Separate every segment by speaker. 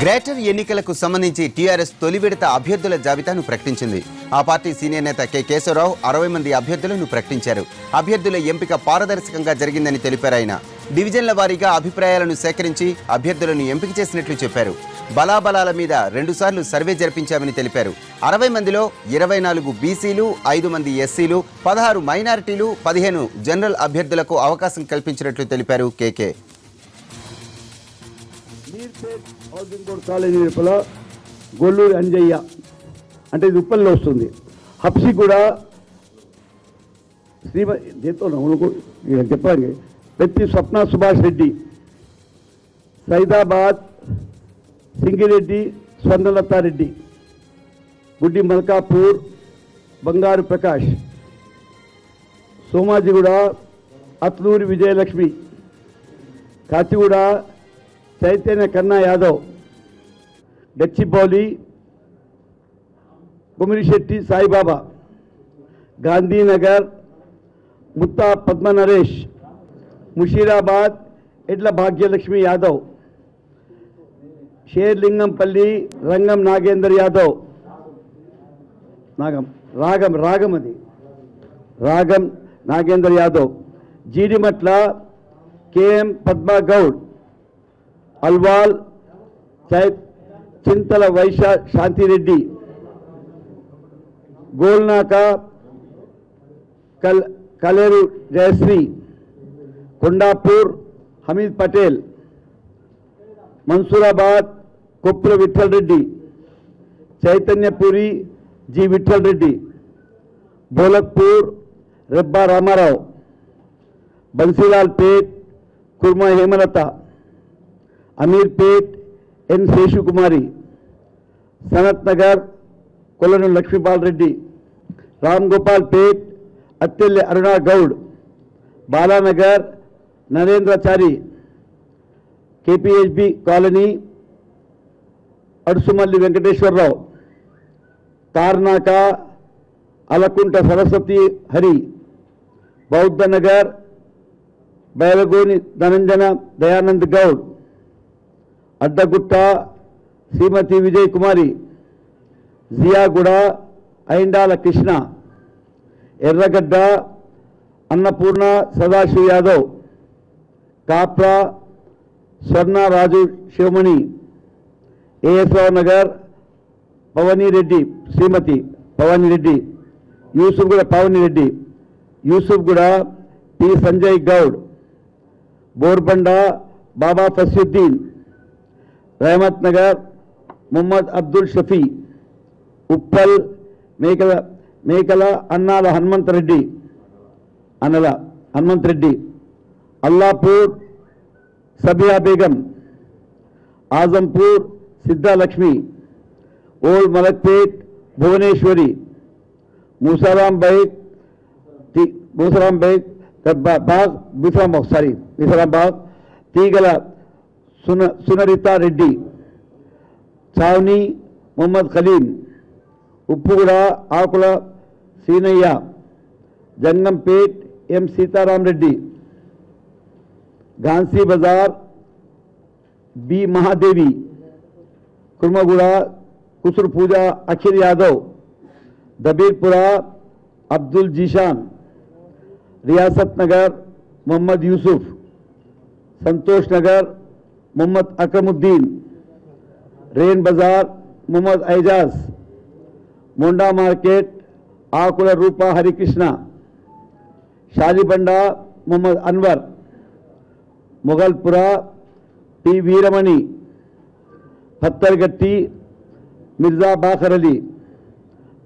Speaker 1: Greater ఎన్నికలకు సంబంధించి TRS తొలి విడత అభ్యర్థుల జాబితాను ప్రకటించింది. ఆ పార్టీ సీనియర్ నేత కె. కేశవరావు అరవై మంది అభ్యర్థులను ప్రకటించారు. అభ్యర్థుల ఎంపిక పారదర్శకంగా జరిగిందని తెలిపారు ఆయన. డివిజన్ల వారీగా అభిప్రాయాలను సేకరించి అభ్యర్థులను ఎంపిక చేసినట్లు చెప్పారు. బలాబలాల మీద రెండుసార్లు సర్వే జరిపించామని తెలిపారు. అరవై మందిలో ఇరవై నాలుగు బీసీలు ఐదు మంది ఎస్సీలు పదహారు మైనారిటీలు పదిహేను జనరల్ అభ్యర్థులకు అవకాశం కల్పించినట్లు తెలిపారు కేకే
Speaker 2: మీర్పేట్ హౌసింగ్ బోర్డ్ కాలేజీ లోపల గొల్లూరి అంజయ్య అంటే ఇది ఉప్పల్లో వస్తుంది హప్సి కూడా శ్రీమతి దేంతో చెప్పండి పెత్తి స్వప్న సుభాష్ రెడ్డి సైదాబాద్ సింగిరెడ్డి స్వర్ణలతారెడ్డి గుడ్డి మల్కాపూర్ బంగారు ప్రకాష్ సోమాజిగూడ అత్లూరి విజయలక్ష్మి కాచిగూడ चैतन्य खन्ना यादव गच्चीपौली कुमरीशेट्टी साई बाबा गांधीनगर मुत्ता पद्म नरेश, मुशीराबाद इडला भाग्यलक्ष्मी यादव शेरलिंगमपल्ली रंगम नागेंद्र यादव, नागम, रागम रागम अभी रागम नागेंद्र यादव जीडीमट्ल के एम पद्मा गौड అల్వాల్ చై చింతల వైశా శాంతిరెడ్డి గోల్నాక కల్ కలేరు జయశ్రీ కొండాపూర్ హమీద్ పటేల్ మన్సూరాబాద్ కొప్పుల విఠల్ రెడ్డి చైతన్యపురి జి విఠల్ రెడ్డి బోలక్పూర్ రెబ్బా రామారావు బన్సీలాల్ పేట్ కుర్మా హేమలత అమీర్పేట్ ఎన్ శేషుకుమారి సనత్ నగర్ కొలను లక్ష్మీపాల్ రెడ్డి రామ్ గోపాల్ పేట్ అత్తెల్లి అరుణా గౌడ్ బాలానగర్ నరేంద్రచారి కేపీహెచ్బి కాలనీ అడుసుమల్లి వెంకటేశ్వరరావు తార్నాక అలకుంట సరస్వతి హరి బౌద్ధనగర్ బయలగోని ధనంజన దయానంద్ గౌడ్ అడ్డగుట్ట శ్రీమతి విజయ్ కుమారి జియాగూడ ఐండాల కృష్ణ ఎర్రగడ్డ అన్నపూర్ణ సదాశివ్ యాదవ్ కాప్రా స్వర్ణ రాజు శివమణి ఏఎస్రావు నగర్ పవని రెడ్డి శ్రీమతి పవనిరెడ్డి యూసుఫ్ కూడా పవని రెడ్డి యూసుఫ్ కూడా పి సంజయ్ గౌడ్ బోర్బండ బాబా ఫస్యుద్దీన్ रहमत नगर मोहम्मद అబ్దుల్ షఫీ ఉప్పల్ మేకల మేకల అన్నాల హనుమంత్ రెడ్డి అన్నల హనుమంత్ రెడ్డి అల్లాపూర్ సబియా బేగం ఆజంపూర్ సిద్ధాలక్ష్మి ఓల్డ్ మలక్పేట్ భువనేశ్వరి మూసారాం బైక్ తి- మూసారాం బైక్ బా- బాగ్ బిఫరాం బాగ్ సారీ బిఫరాం బాగ్ తీగల సున సునరిత రెడ్డి చావ్ని మొహమ్మద్ ఖలీం ఉప్పుగూడ ఆకుల సీనయ్య జంగంపేట్ ఎం Sitaram Reddy ఘాన్సీ Bazar B Mahadevi Kurmaguda కుసురు puja Akhil Yadav Dabirpura Abdul Zeeshan Riyasat Nagar Mohammed Yusuf Santosh Nagar Mohammed Akramuddin Rein Bazaar, Mohammed Ejaz, Monda market Akula Roopa Harikrishna Shalibanda Mohammed Anwar, Mughalpura, P Veeramani Patthargatti Mirza Baqar Ali,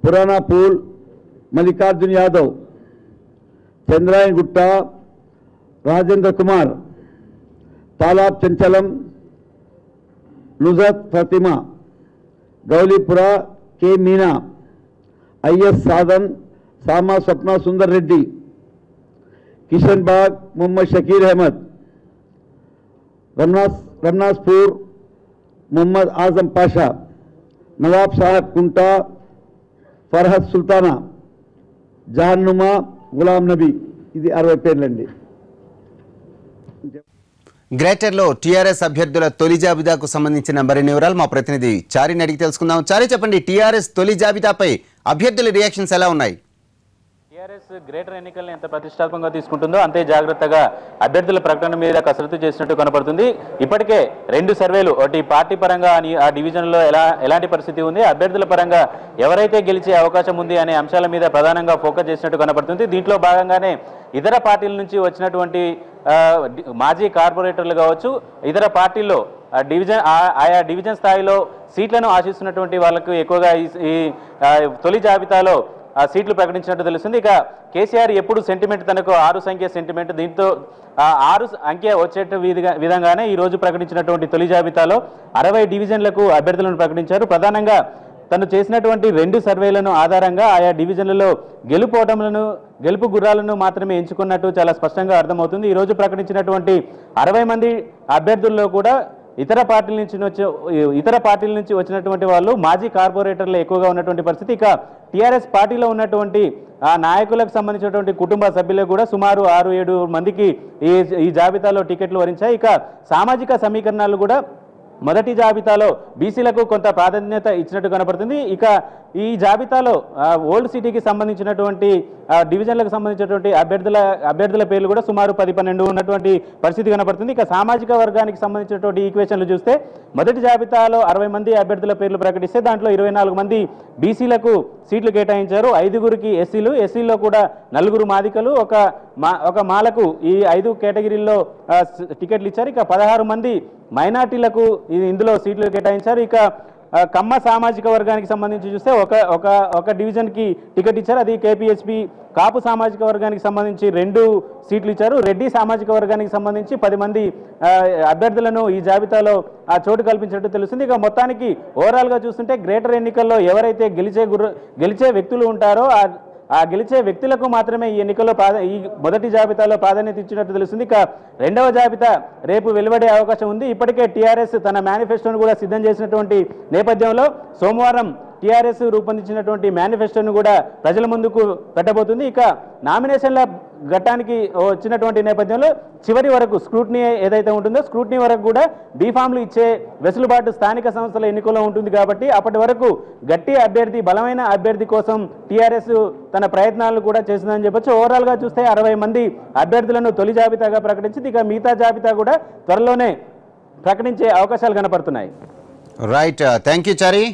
Speaker 2: Purana Pul, Mallikarjun Yadav, Chandrayan Gutta Rajendra Kumar Talab Chanchalam Nuzhat Fatima Gowlipura K Meena IS Sadan Sama Swapna Sundar Reddy Kishan Bagh Muhammad Shakir Ahmed Ramnas Ramnaspura Muhammad Azam Pasha Nawab Saheb Kunta Farhad Sultana జహన్నుమా Ghulam Nabi. ఇది అరవై పేర్లండి.
Speaker 1: గ్రేటర్లో TRS అభ్యర్థుల తొలి జాబితాకు సంబంధించిన మరిన్ని వివరాలు మా ప్రతినిధి చారిని అడిగి తెలుసుకుందాం. చారి చెప్పండి టీఆర్ఎస్ తొలి జాబితాపై అభ్యర్థుల రియాక్షన్స్ ఎలా ఉన్నాయి?
Speaker 3: టీఆర్ఎస్ గ్రేటర్ ఎన్నికల్ని ఎంత ప్రతిష్టాత్మకంగా తీసుకుంటుందో అంతే జాగ్రత్తగా అభ్యర్థుల ప్రకటన మీద కసరత్తు చేసినట్టు కనపడుతుంది. ఇప్పటికే రెండు సర్వేలు ఒకటి పార్టీ పరంగా అని ఆ డివిజన్లో ఎలా ఎలాంటి పరిస్థితి ఉంది అభ్యర్థుల పరంగా ఎవరైతే గెలిచే అవకాశం ఉంది అనే అంశాల మీద ప్రధానంగా ఫోకస్ చేసినట్టు కనపడుతుంది. దీంట్లో భాగంగానే ఇతర పార్టీల నుంచి వచ్చినటువంటి మాజీ కార్పొరేటర్లు కావచ్చు ఇతర పార్టీల్లో ఆ డివిజన్ ఆ- ఆయా డివిజన్ స్థాయిలో సీట్లను ఆశిస్తున్నటువంటి వాళ్ళకు ఎక్కువగా ఈ తొలి జాబితాలో సీట్లు ప్రకటించినట్టు తెలుస్తుంది. ఇక కేసీఆర్ ఎప్పుడు సెంటిమెంట్ తనకు ఆరు సంఖ్య సెంటిమెంట్ దీంతో ఆరు అంకె వచ్చేట విధంగానే ఈ రోజు ప్రకటించినటువంటి తొలి జాబితాలో అరవై డివిజన్లకు అభ్యర్థులను ప్రకటించారు. ప్రధానంగా తను చేసినటువంటి రెండు సర్వేలను ఆధారంగా ఆయా డివిజన్లలో గెలుపు ఓటములను గెలుపు గుర్రాలను మాత్రమే ఎంచుకున్నట్టు చాలా స్పష్టంగా అర్థమవుతుంది. ఈరోజు ప్రకటించినటువంటి అరవై మంది అభ్యర్థుల్లో కూడా ఇతర పార్టీల నుంచి వచ్చే ఇతర పార్టీల నుంచి వచ్చినటువంటి వాళ్ళు మాజీ కార్పొరేటర్లు ఎక్కువగా ఉన్నటువంటి పరిస్థితి. ఇక టీఆర్ఎస్ పార్టీలో ఉన్నటువంటి ఆ నాయకులకు సంబంధించినటువంటి కుటుంబ సభ్యులకు కూడా సుమారు ఆరు ఏడు మందికి ఈ ఈ జాబితాలో టికెట్లు వరించాయి. ఇక సామాజిక సమీకరణాలు కూడా మొదటి జాబితాలో బీసీలకు కొంత ప్రాధాన్యత ఇచ్చినట్టు కనపడుతుంది. ఇక ఈ జాబితాలో ఓల్డ్ సిటీకి సంబంధించినటువంటి డివిజన్లకు సంబంధించినటువంటి అభ్యర్థుల అభ్యర్థుల పేర్లు కూడా సుమారు పది పన్నెండు ఉన్నటువంటి పరిస్థితి కనపడుతుంది. ఇక సామాజిక వర్గానికి సంబంధించినటువంటి ఈక్వేషన్లు చూస్తే మొదటి జాబితాలో అరవై మంది అభ్యర్థుల పేర్లు ప్రకటిస్తే దాంట్లో ఇరవై నాలుగు మంది బీసీలకు సీట్లు కేటాయించారు. ఐదుగురికి ఎస్సీలు. ఎస్సీల్లో కూడా నలుగురు మాదికలు. ఒక మా ఒక మాలకు ఈ ఐదు కేటగిరీల్లో టికెట్లు ఇచ్చారు. ఇక పదహారు మంది మైనార్టీలకు ఇందులో సీట్లు కేటాయించారు. ఇక కమ్మ సామాజిక వర్గానికి సంబంధించి చూస్తే ఒక ఒక ఒక డివిజన్కి టికెట్ ఇచ్చారు. అది కేపీఎస్పి కాపు సామాజిక వర్గానికి సంబంధించి రెండు సీట్లు ఇచ్చారు. రెడ్డి సామాజిక వర్గానికి సంబంధించి పది మంది అభ్యర్థులను ఈ జాబితాలో ఆ చోటు కల్పించినట్టు తెలుస్తుంది. ఇక మొత్తానికి ఓవరాల్గా చూస్తుంటే గ్రేటర్ ఎన్నికల్లో ఎవరైతే గెలిచే గుర్ర గెలిచే వ్యక్తులు ఉంటారో ఆ ఆ గెలిచే వ్యక్తులకు మాత్రమే ఈ ఎన్నికల్లో ప్రాధా ఈ మొదటి జాబితాలో ప్రాధాన్యత ఇచ్చినట్టు తెలుస్తుంది. ఇక రెండవ జాబితా రేపు వెలువడే అవకాశం ఉంది. ఇప్పటికే టీఆర్ఎస్ తన మేనిఫెస్టోను కూడా సిద్ధం చేసినటువంటి నేపథ్యంలో సోమవారం టీఆర్ఎస్ రూపొందించినటువంటి మేనిఫెస్టోను కూడా ప్రజల ముందుకు పెట్టబోతుంది. ఇక నామినేషన్ల ఘట్టానికి వచ్చినటువంటి నేపథ్యంలో చివరి వరకు స్క్రూట్నీ ఏదైతే ఉంటుందో స్క్రూట్నీ వరకు కూడా బీఫామ్లు ఇచ్చే వెసులుబాటు స్థానిక సంస్థల ఎన్నికల్లో ఉంటుంది కాబట్టి అప్పటి వరకు గట్టి అభ్యర్థి బలమైన అభ్యర్థి కోసం టీఆర్ఎస్ తన ప్రయత్నాలను కూడా చేసిందని చెప్పొచ్చు. ఓవరాల్గా చూస్తే అరవై మంది అభ్యర్థులను తొలి జాబితాగా ప్రకటించింది. ఇక మిగతా జాబితా కూడా త్వరలోనే ప్రకటించే అవకాశాలు కనపడుతున్నాయి.
Speaker 1: Right thank you Chari